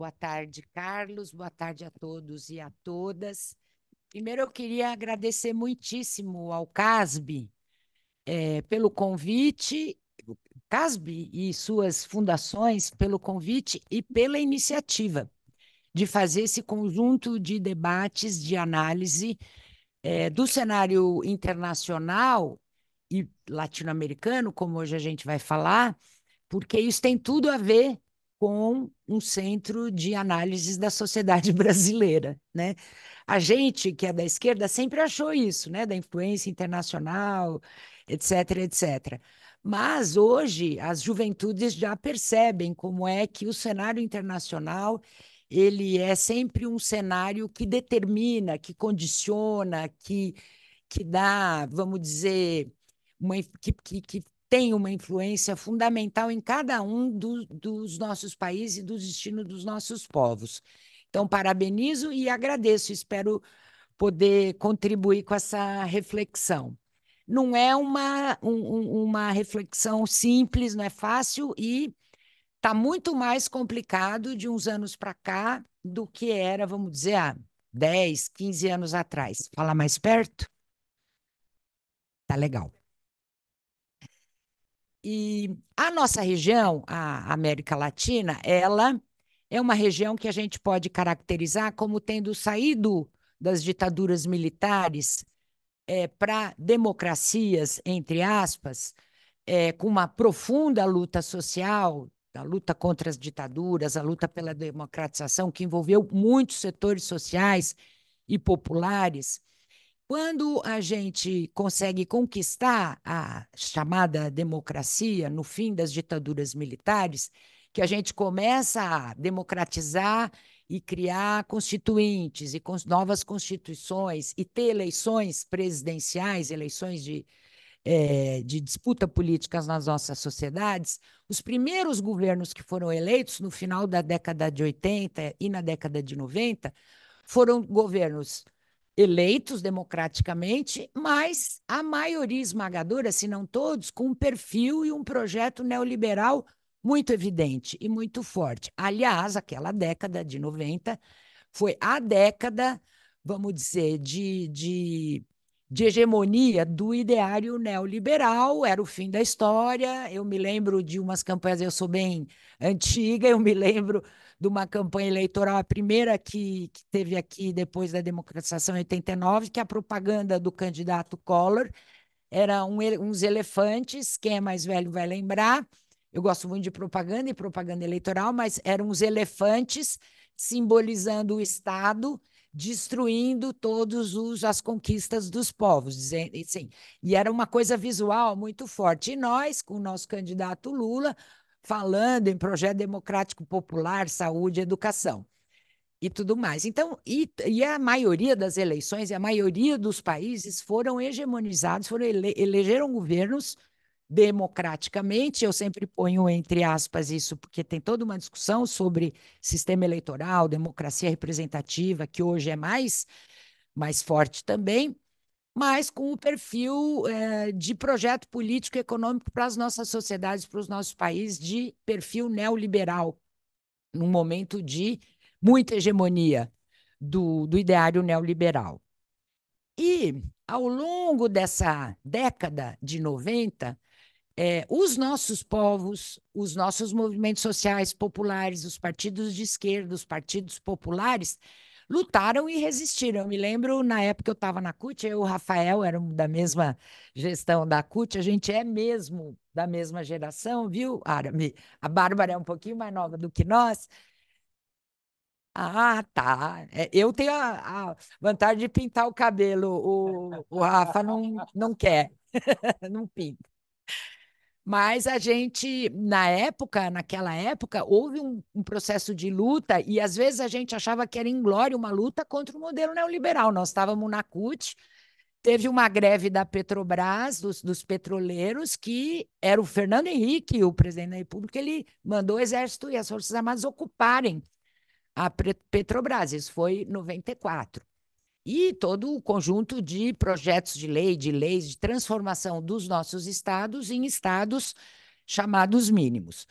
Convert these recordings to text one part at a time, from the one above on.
Boa tarde, Carlos. Boa tarde a todos e a todas. Primeiro, eu queria agradecer muitíssimo ao CASB é, pelo convite, CASB e suas fundações pelo convite e pela iniciativa de fazer esse conjunto de debates, de análise é, do cenário internacional e latino-americano, como hoje a gente vai falar, porque isso tem tudo a ver com um centro de análises da sociedade brasileira, né? A gente que é da esquerda sempre achou isso, né, da influência internacional, etc, etc. Mas hoje as juventudes já percebem como é que o cenário internacional ele é sempre um cenário que determina, que condiciona, que, que dá, vamos dizer, uma, que, que, que tem uma influência fundamental em cada um do, dos nossos países e do destino dos nossos povos. Então, parabenizo e agradeço, espero poder contribuir com essa reflexão. Não é uma, um, uma reflexão simples, não é fácil e está muito mais complicado de uns anos para cá do que era, vamos dizer, há 10, 15 anos atrás. Fala mais perto? Tá legal. E a nossa região, a América Latina, ela é uma região que a gente pode caracterizar como tendo saído das ditaduras militares é, para democracias, entre aspas, é, com uma profunda luta social, a luta contra as ditaduras, a luta pela democratização, que envolveu muitos setores sociais e populares. Quando a gente consegue conquistar a chamada democracia no fim das ditaduras militares, que a gente começa a democratizar e criar constituintes e novas constituições e ter eleições presidenciais, eleições de é, de disputa política nas nossas sociedades, os primeiros governos que foram eleitos no final da década de 80 e na década de 90 foram governos eleitos democraticamente, mas a maioria esmagadora, se não todos, com um perfil e um projeto neoliberal muito evidente e muito forte. Aliás, aquela década de 90 foi a década, vamos dizer, de, de de hegemonia do ideário neoliberal, era o fim da história. Eu me lembro de umas campanhas, eu sou bem antiga, eu me lembro de uma campanha eleitoral, a primeira que, que teve aqui depois da democratização em 89, que a propaganda do candidato Collor era um, uns elefantes, quem é mais velho vai lembrar. Eu gosto muito de propaganda e propaganda eleitoral, mas eram uns elefantes simbolizando o Estado destruindo todas as conquistas dos povos, dizendo, assim, e era uma coisa visual muito forte. E nós, com o nosso candidato Lula, falando em projeto democrático popular, saúde, educação e tudo mais. Então, e, e, a maioria das eleições e a maioria dos países foram hegemonizados, foram ele, elegeram governos democraticamente, eu sempre ponho entre aspas isso, porque tem toda uma discussão sobre sistema eleitoral, democracia representativa, que hoje é mais, mais forte também, mas com o perfil é, de projeto político e econômico para as nossas sociedades, para os nossos países, de perfil neoliberal, num momento de muita hegemonia do, do ideário neoliberal. E, ao longo dessa década de 90, é, os nossos povos, os nossos movimentos sociais populares, os partidos de esquerda, os partidos populares, lutaram e resistiram. Eu me lembro, na época eu estava na CUT, eu e o Rafael eram da mesma gestão da CUT, a gente é mesmo da mesma geração, viu, Arame? A Bárbara é um pouquinho mais nova do que nós. Ah, tá. É, eu tenho a, a, vantagem de pintar o cabelo, o, o Rafa não, não quer, não pinta. Mas a gente, na época, naquela época, houve um, um, processo de luta e às vezes a gente achava que era inglória uma luta contra o modelo neoliberal. Nós estávamos na CUT, teve uma greve da Petrobras, dos, dos petroleiros, que era o Fernando Henrique, o presidente da República, ele mandou o Exército e as Forças Armadas ocuparem a Petrobras. Isso foi em 94 e todo o conjunto de projetos de lei, de leis de transformação dos nossos estados em estados chamados mínimos.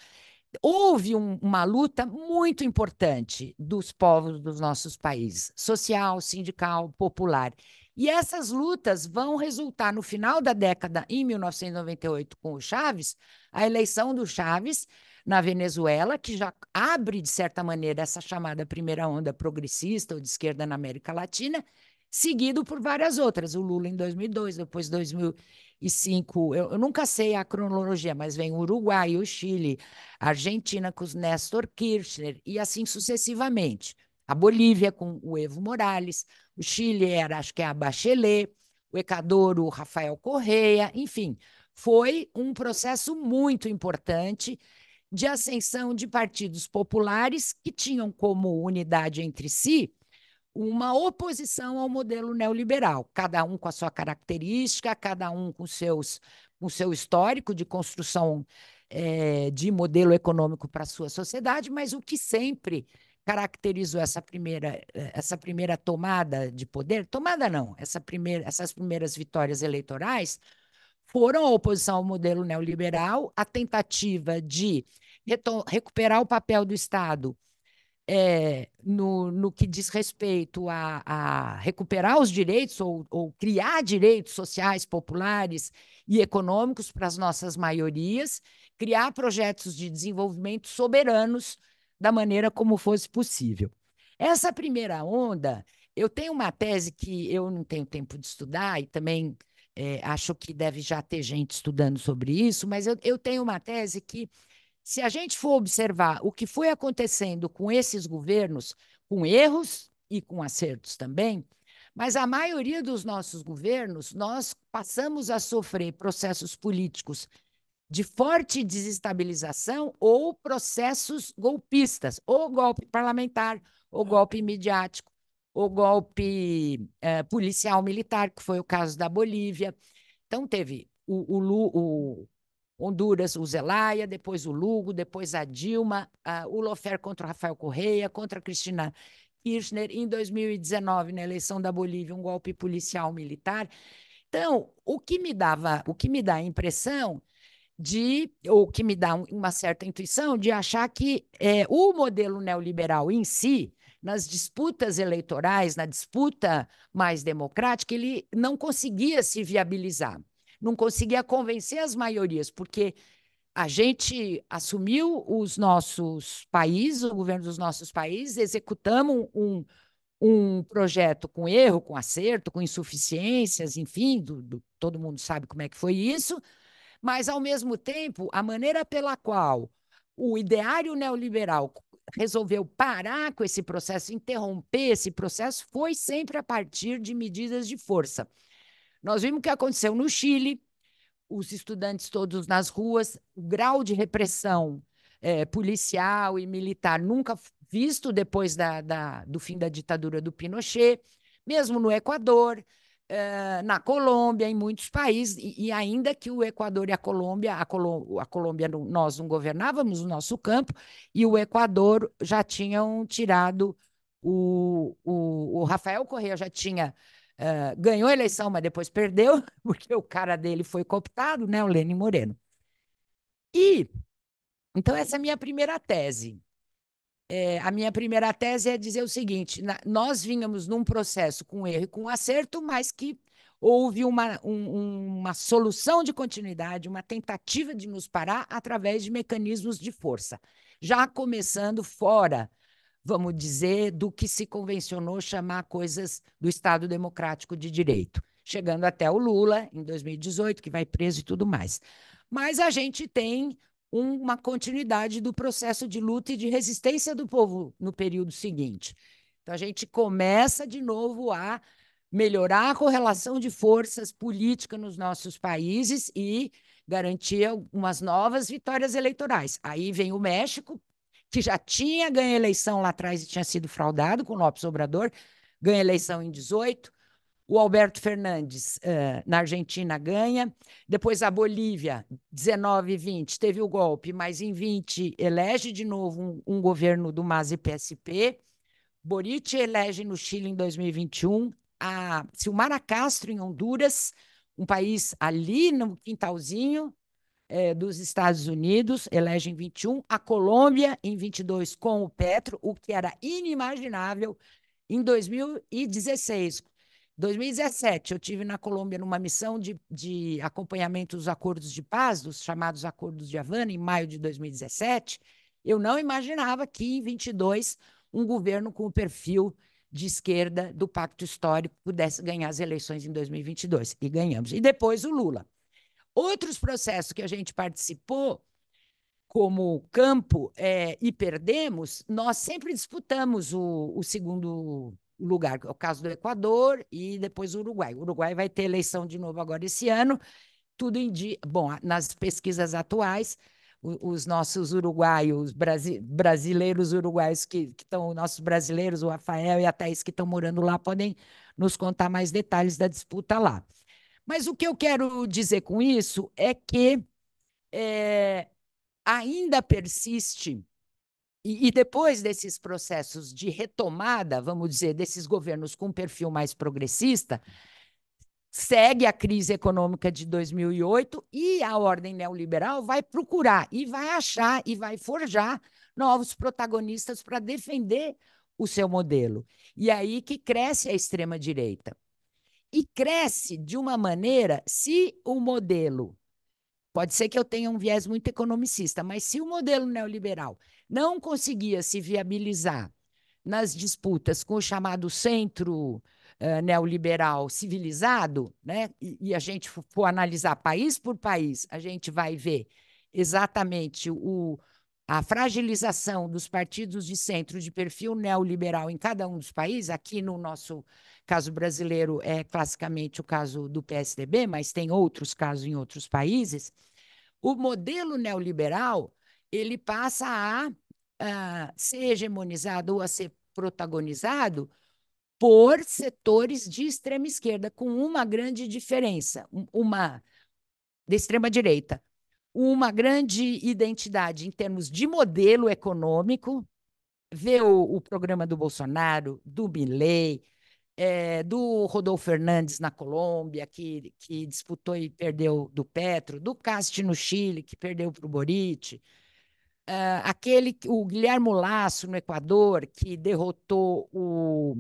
houve um, uma luta muito importante dos povos dos nossos países, social, sindical, popular. E essas lutas vão resultar no final da década, em 1998, com o Chaves, a eleição do Chaves na Venezuela, que já abre, de certa maneira, essa chamada primeira onda progressista ou de esquerda na América Latina, seguido por várias outras. O Lula em 2002, depois 2005. Eu, eu nunca sei a cronologia, mas vem o Uruguai, o Chile, a Argentina com os Néstor Kirchner e assim sucessivamente. A Bolívia com o Evo Morales, o Chile era, acho que é a Bachelet, o Equador, o Rafael Correa, enfim, foi um processo muito importante de ascensão de partidos populares que tinham como unidade entre si uma oposição ao modelo neoliberal, cada um com a sua característica, cada um com seus com seu histórico de construção é, de modelo econômico para a sua sociedade, mas o que sempre caracterizou essa primeira essa primeira tomada de poder, tomada não, essa primeira, essas primeiras vitórias eleitorais foram a oposição ao modelo neoliberal, a tentativa de recuperar o papel do Estado é, no, no que diz respeito a, a recuperar os direitos ou, ou, criar direitos sociais, populares e econômicos para as nossas maiorias, criar projetos de desenvolvimento soberanos da maneira como fosse possível. Essa primeira onda, eu tenho uma tese que eu não tenho tempo de estudar e também é, acho que deve já ter gente estudando sobre isso, mas eu, eu tenho uma tese que se a gente for observar o que foi acontecendo com esses governos, com erros e com acertos também, mas a maioria dos nossos governos, nós passamos a sofrer processos políticos de forte desestabilização ou processos golpistas, ou golpe parlamentar, ou golpe midiático, ou golpe eh, policial militar, que foi o caso da Bolívia. Então, teve o, o, o Honduras, o Zelaya, depois o Lugo, depois a Dilma, a, o Lofer contra o Rafael Correia, contra a Cristina Kirchner, em 2019, na eleição da Bolívia, um golpe policial militar. Então, o que me dava, o que me dá a impressão de, ou que me dá uma certa intuição de achar que é, o modelo neoliberal em si, nas disputas eleitorais, na disputa mais democrática, ele não conseguia se viabilizar não conseguia convencer as maiorias, porque a gente assumiu os nossos países, o governo dos nossos países, executamos um, um projeto com erro, com acerto, com insuficiências, enfim, do, do, todo mundo sabe como é que foi isso, mas, ao mesmo tempo, a maneira pela qual o ideário neoliberal resolveu parar com esse processo, interromper esse processo, foi sempre a partir de medidas de força. Nós vimos o que aconteceu no Chile, os estudantes todos nas ruas, o grau de repressão é, policial e militar nunca visto depois da, da, do fim da ditadura do Pinochet, mesmo no Equador, é, na Colômbia, em muitos países, e, e, ainda que o Equador e a Colômbia, a, Colô a Colômbia nós não governávamos o nosso campo, e o Equador já tinham tirado o, o, o Rafael Correa já tinha Uh, ganhou a eleição, mas depois perdeu, porque o cara dele foi cooptado, né, o Lenin Moreno. E, então, essa é a minha primeira tese. É, a minha primeira tese é dizer o seguinte: na, nós vínhamos num processo com erro e com acerto, mas que houve uma, um, uma solução de continuidade, uma tentativa de nos parar através de mecanismos de força, já começando fora vamos dizer, do que se convencionou chamar coisas do Estado Democrático de Direito, chegando até o Lula em 2018, que vai preso e tudo mais. Mas a gente tem uma continuidade do processo de luta e de resistência do povo no período seguinte. Então a gente começa de novo a melhorar a correlação de forças políticas nos nossos países e garantir umas novas vitórias eleitorais. Aí vem o México, que já tinha ganho eleição lá atrás e tinha sido fraudado com Lopes Obrador, ganha eleição em 18. O Alberto Fernandes, uh, na Argentina, ganha. Depois a Bolívia, 19 e 20, teve o golpe, mas em 20 elege de novo um, um governo do MAS e PSP. Boric elege no Chile em 2021. A Silmara Castro, em Honduras, um país ali no quintalzinho, dos Estados Unidos, elege em 21, a Colômbia em 22 com o Petro, o que era inimaginável em 2016. 2017, eu tive na Colômbia numa missão de, de acompanhamento dos acordos de paz, dos chamados acordos de Havana, em maio de 2017. Eu não imaginava que em 22 um governo com o perfil de esquerda do Pacto Histórico pudesse ganhar as eleições em 2022 e ganhamos. E depois o Lula. Outros processos que a gente participou como campo é, e perdemos, nós sempre disputamos o, o segundo lugar, o caso do Equador e depois o Uruguai. O Uruguai vai ter eleição de novo agora esse ano. Tudo indica, bom, nas pesquisas atuais, os nossos uruguaios, brasi, brasileiros uruguaios que estão, nossos brasileiros, o Rafael e a Thaís que estão morando lá, podem nos contar mais detalhes da disputa lá. Mas o que eu quero dizer com isso é que é, ainda persiste e, e, depois desses processos de retomada, vamos dizer, desses governos com perfil mais progressista, segue a crise econômica de 2008 e a ordem neoliberal vai procurar e vai achar e vai forjar novos protagonistas para defender o seu modelo. E aí que cresce a extrema-direita. E cresce de uma maneira, se o modelo Pode ser que eu tenha um viés muito economicista, mas se o modelo neoliberal não conseguia se viabilizar nas disputas com o chamado centro uh, neoliberal civilizado, né? E, e, a gente for analisar país por país, a gente vai ver exatamente o, a fragilização dos partidos de centro de perfil neoliberal em cada um dos países. Aqui no nosso caso brasileiro é classicamente o caso do PSDB, mas tem outros casos em outros países. O modelo neoliberal ele passa a, a ser hegemonizado ou a ser protagonizado por setores de extrema esquerda, com uma grande diferença, uma de extrema direita, uma grande identidade em termos de modelo econômico, vê o, o programa do Bolsonaro, do Milley, é, do Rodolfo Fernandes na Colômbia, que, que disputou e perdeu do Petro, do Casti no Chile, que perdeu para o Boric, uh, aquele, o Guilherme Lasso no Equador, que derrotou o,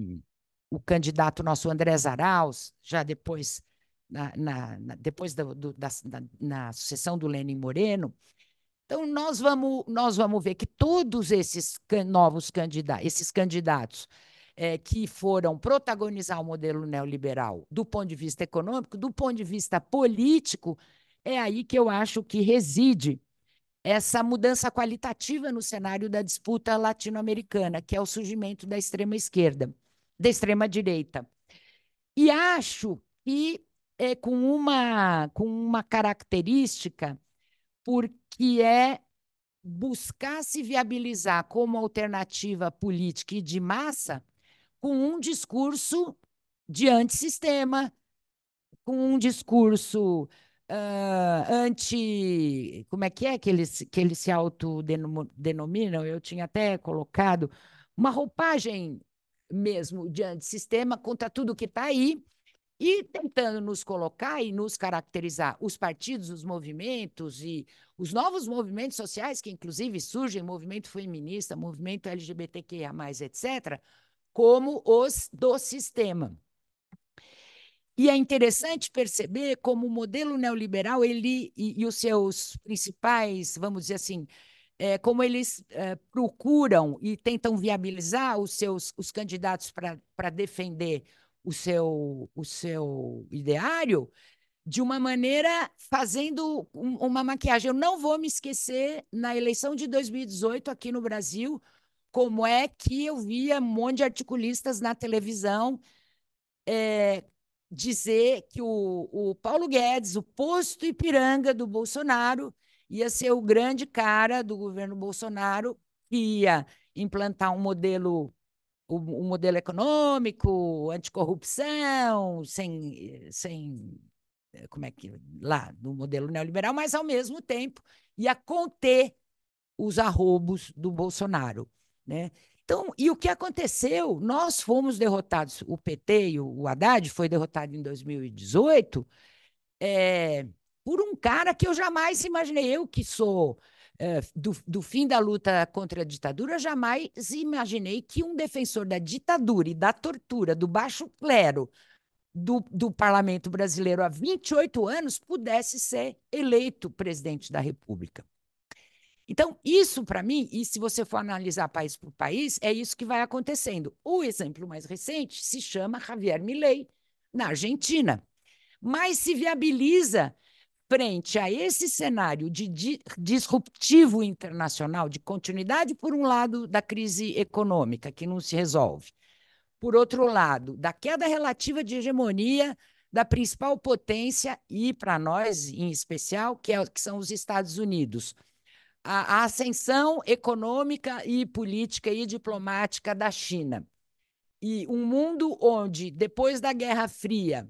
o candidato nosso André Zaraus, já depois, na, na, na depois do, do, da, na sucessão do Lenin Moreno. Então, nós vamos, nós vamos ver que todos esses novos candidatos, esses candidatos é, que foram protagonizar o modelo neoliberal do ponto de vista econômico, do ponto de vista político, é aí que eu acho que reside essa mudança qualitativa no cenário da disputa latino-americana, que é o surgimento da extrema esquerda, da extrema direita. E acho que é com uma, com uma característica, porque é buscar se viabilizar como alternativa política e de massa com um discurso de antissistema, com um discurso uh, anti. Como é que é que eles, que eles se autodenominam? Eu tinha até colocado uma roupagem mesmo de antissistema contra tudo que está aí e tentando nos colocar e nos caracterizar os partidos, os movimentos e os novos movimentos sociais que inclusive surgem, movimento feminista, movimento LGBTQIA+, etc., como os do sistema. E é interessante perceber como o modelo neoliberal ele e, e os seus principais, vamos dizer assim, é, como eles é, procuram e tentam viabilizar os seus os candidatos para defender o seu, o seu ideário de uma maneira fazendo um, uma maquiagem. Eu não vou me esquecer, na eleição de 2018 aqui no Brasil, como é que eu via um monte de articulistas na televisão é, dizer que o, o Paulo Guedes, o posto Ipiranga do Bolsonaro, ia ser o grande cara do governo Bolsonaro, que ia implantar um modelo um modelo econômico, anticorrupção, sem, sem como é que lá no modelo neoliberal, mas ao mesmo tempo ia conter os arrobos do Bolsonaro. Né? Então, e o que aconteceu? Nós fomos derrotados, o PT e o Haddad foi derrotado em 2018 é, por um cara que eu jamais imaginei. Eu que sou do, do fim da luta contra a ditadura, jamais imaginei que um defensor da ditadura e da tortura, do baixo clero, do, do, parlamento brasileiro há 28 anos pudesse ser eleito presidente da República. Então, isso para mim, e se você for analisar país por país, é isso que vai acontecendo. O exemplo mais recente se chama Javier Milei, na Argentina, mas se viabiliza frente a esse cenário de, disruptivo internacional, de continuidade, por um lado, da crise econômica, que não se resolve, por outro lado, da queda relativa de hegemonia da principal potência, e para nós em especial, que, é, que são os Estados Unidos a, a ascensão econômica e política e diplomática da China. E um mundo onde, depois da Guerra Fria,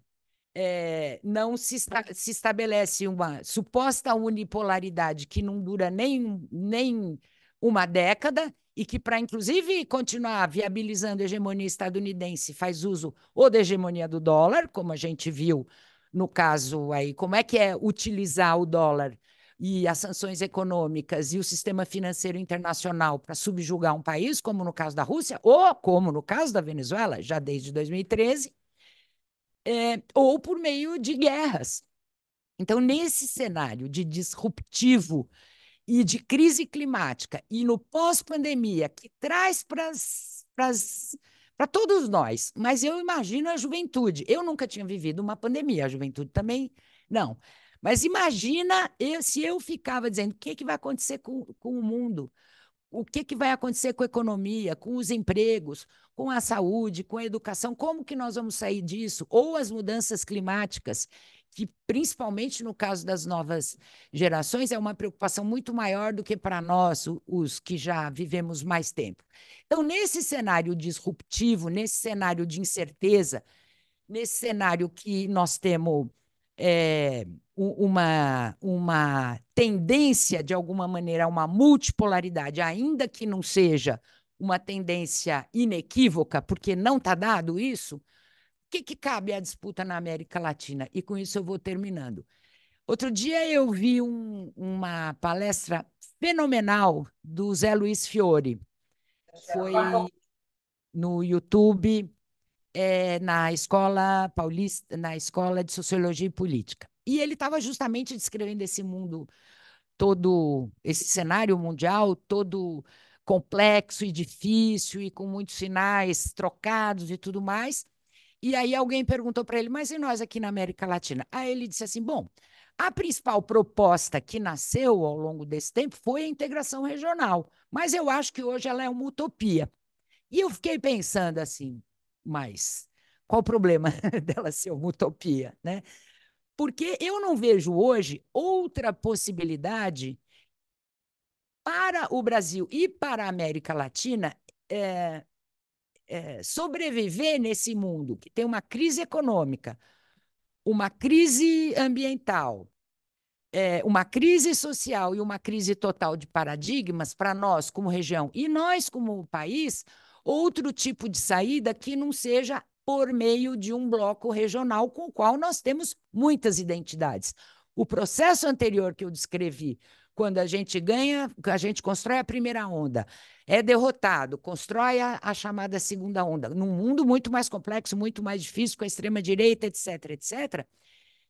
é, não se, esta, se, estabelece uma suposta unipolaridade que não dura nem, nem uma década e que, para inclusive continuar viabilizando a hegemonia estadunidense, faz uso ou da hegemonia do dólar, como a gente viu no caso aí, como é que é utilizar o dólar e as sanções econômicas e o sistema financeiro internacional para subjugar um país, como no caso da Rússia, ou como no caso da Venezuela, já desde 2013, é, ou por meio de guerras. Então, nesse cenário de disruptivo e de crise climática, e no pós-pandemia, que traz para todos nós, mas eu imagino a juventude. Eu nunca tinha vivido uma pandemia, a juventude também não. Mas imagina eu, se eu ficava dizendo o que, que vai acontecer com, com o mundo, o que, que vai acontecer com a economia, com os empregos, com a saúde, com a educação, como que nós vamos sair disso? Ou as mudanças climáticas, que principalmente no caso das novas gerações é uma preocupação muito maior do que para nós, os que já vivemos mais tempo. Então, nesse cenário disruptivo, nesse cenário de incerteza, nesse cenário que nós temos é, uma, uma tendência, de alguma maneira, a uma multipolaridade, ainda que não seja uma tendência inequívoca, porque não está dado isso, o que, que cabe à disputa na América Latina? E com isso eu vou terminando. Outro dia eu vi um, uma palestra fenomenal do Zé Luiz Fiore. Foi no YouTube é, na escola paulista, na escola de sociologia e política. E ele estava justamente descrevendo esse mundo todo, esse cenário mundial todo complexo e difícil e com muitos sinais trocados e tudo mais. E aí alguém perguntou para ele, mas e nós aqui na América Latina? Aí ele disse assim: bom, a principal proposta que nasceu ao longo desse tempo foi a integração regional, mas eu acho que hoje ela é uma utopia. E eu fiquei pensando assim, mas qual o problema dela ser uma utopia, né? Porque eu não vejo hoje outra possibilidade para o Brasil e para a América Latina é, é, sobreviver nesse mundo que tem uma crise econômica, uma crise ambiental, é, uma crise social e uma crise total de paradigmas para nós como região e nós como país outro tipo de saída que não seja por meio de um bloco regional com o qual nós temos muitas identidades. O processo anterior que eu descrevi, quando a gente ganha, a gente constrói a primeira onda, é derrotado, constrói a, a chamada segunda onda, num mundo muito mais complexo, muito mais difícil, com a extrema-direita, etc., etc.,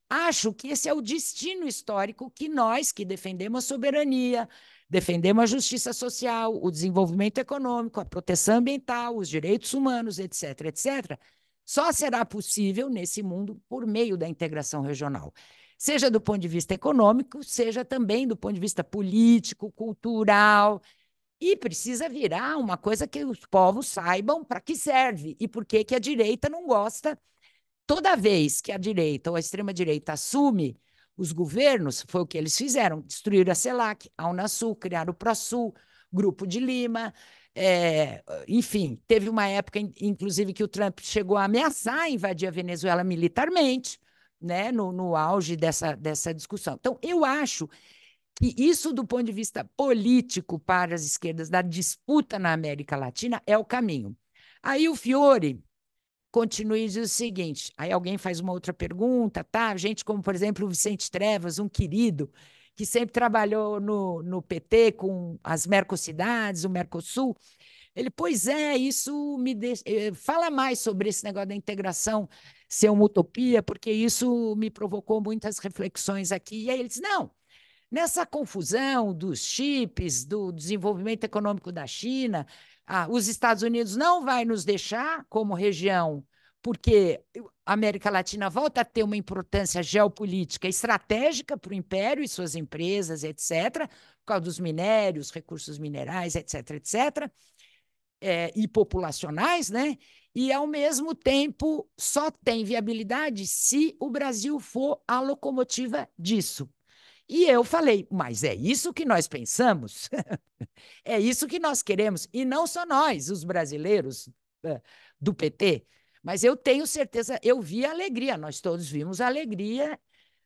acho que esse é o destino histórico que nós, que defendemos a soberania, Defendemos a justiça social, o desenvolvimento econômico, a proteção ambiental, os direitos humanos, etc., etc., só será possível nesse mundo por meio da integração regional. Seja do ponto de vista econômico, seja também do ponto de vista político, cultural, e precisa virar uma coisa que os povos saibam para que serve e por que a direita não gosta. Toda vez que a direita ou a extrema-direita assume os governos, foi o que eles fizeram: destruíram a CELAC, a Unasul, criaram o ProSul, Grupo de Lima. É, enfim, teve uma época, inclusive, que o Trump chegou a ameaçar invadir a Venezuela militarmente, né, no, no auge dessa, dessa discussão. Então, eu acho que isso, do ponto de vista político para as esquerdas, da disputa na América Latina, é o caminho. Aí o Fiore continua e diz o seguinte: aí alguém faz uma outra pergunta, tá? Gente como, por exemplo, o Vicente Trevas, um querido, que sempre trabalhou no, no PT com as mercocidades, o Mercosul. Ele, pois é, isso me deixa. Eh, fala mais sobre esse negócio da integração ser uma utopia, porque isso me provocou muitas reflexões aqui. E aí ele disse: não, nessa confusão dos chips, do desenvolvimento econômico da China, ah, os Estados Unidos não vai nos deixar como região, porque a América Latina volta a ter uma importância geopolítica estratégica para o império e suas empresas, etc., por causa dos minérios, recursos minerais, etc., etc., é, e populacionais, né? E, ao mesmo tempo, só tem viabilidade se o Brasil for a locomotiva disso. E eu falei, mas é isso que nós pensamos? é isso que nós queremos? E não só nós, os brasileiros uh, do PT, mas eu tenho certeza, eu vi a alegria, nós todos vimos a alegria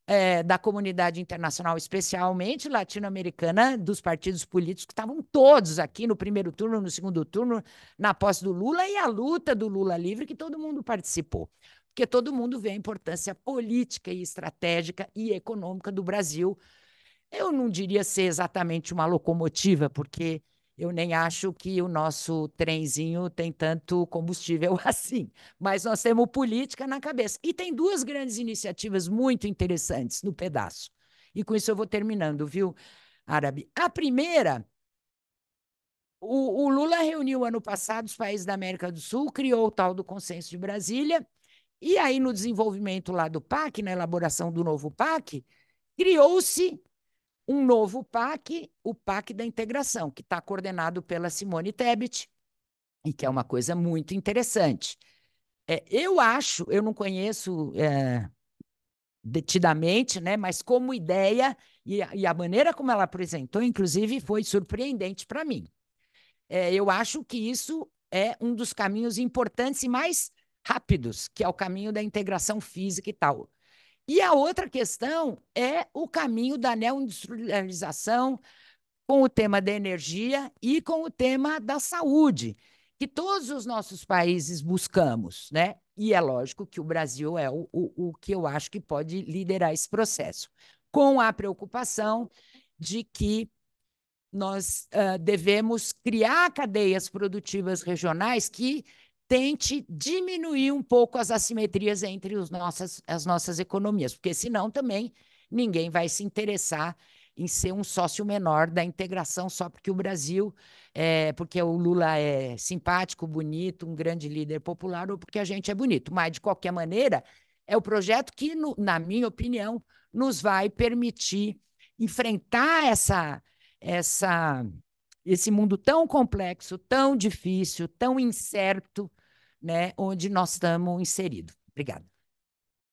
é, da comunidade internacional, especialmente latino-americana, dos partidos políticos que estavam todos aqui no primeiro turno, no segundo turno, na posse do Lula e a luta do Lula livre, que todo mundo participou porque todo mundo vê a importância política e estratégica e econômica do Brasil. Eu não diria ser exatamente uma locomotiva, porque eu nem acho que o nosso trenzinho tem tanto combustível assim, mas nós temos política na cabeça. E tem duas grandes iniciativas muito interessantes no pedaço. E com isso eu vou terminando, viu, Árabe? A primeira o, o, Lula reuniu ano passado os países da América do Sul, criou o tal do Consenso de Brasília, e aí, no desenvolvimento lá do PAC, na elaboração do novo PAC, criou-se um novo PAC, o PAC da Integração, que está coordenado pela Simone Tebet, e que é uma coisa muito interessante. É, eu acho, eu não conheço é, detidamente, né, mas como ideia, e a, e a, maneira como ela apresentou, inclusive, foi surpreendente para mim. É, eu acho que isso é um dos caminhos importantes e mais rápidos, que é o caminho da integração física e tal. E a outra questão é o caminho da neoindustrialização com o tema da energia e com o tema da saúde, que todos os nossos países buscamos, né? E é lógico que o Brasil é o, o, o que eu acho que pode liderar esse processo, com a preocupação de que nós uh, devemos criar cadeias produtivas regionais que tente diminuir um pouco as assimetrias entre os nossas, as nossas economias, porque senão também ninguém vai se interessar em ser um sócio menor da integração só porque o Brasil, é, porque o Lula é simpático, bonito, um grande líder popular ou porque a gente é bonito. Mas, de qualquer maneira, é o projeto que, no, na minha opinião, nos vai permitir enfrentar essa, essa esse mundo tão complexo, tão difícil, tão incerto, né, onde nós estamos inseridos. Obrigada.